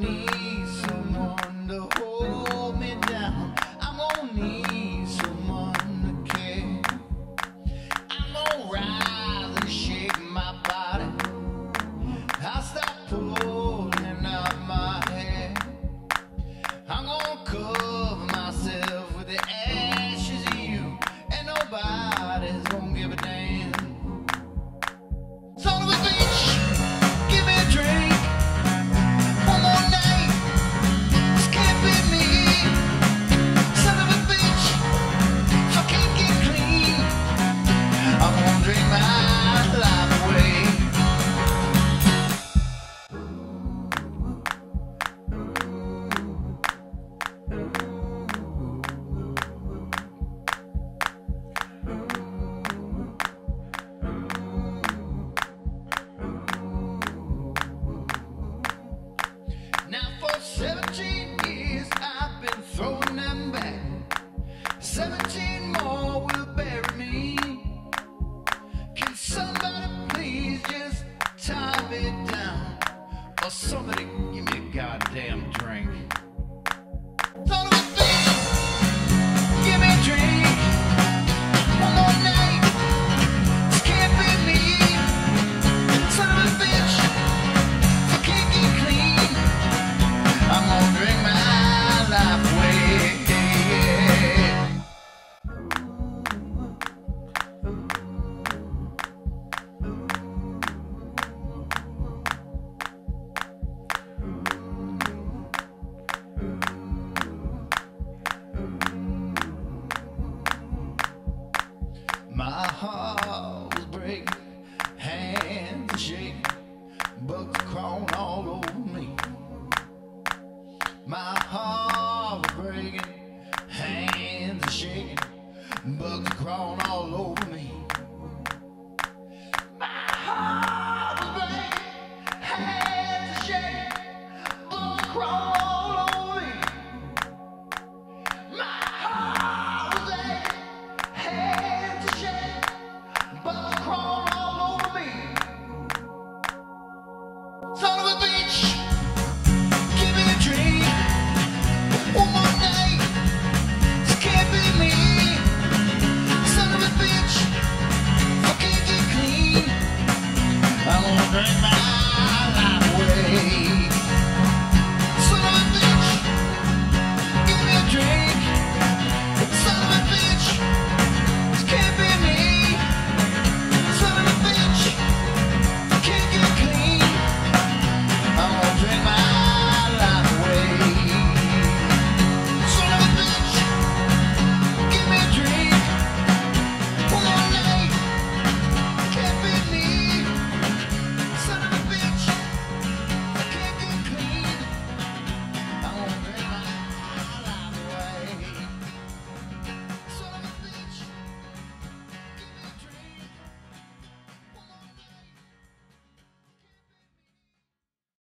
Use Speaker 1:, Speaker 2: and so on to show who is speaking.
Speaker 1: me. Give me a goddamn drink. My heart breaking, hands shaking, bugs crawling all over me. My heart's breaking, hands shaking, bugs crawling all over me. My breaking, hands shaking, crawling.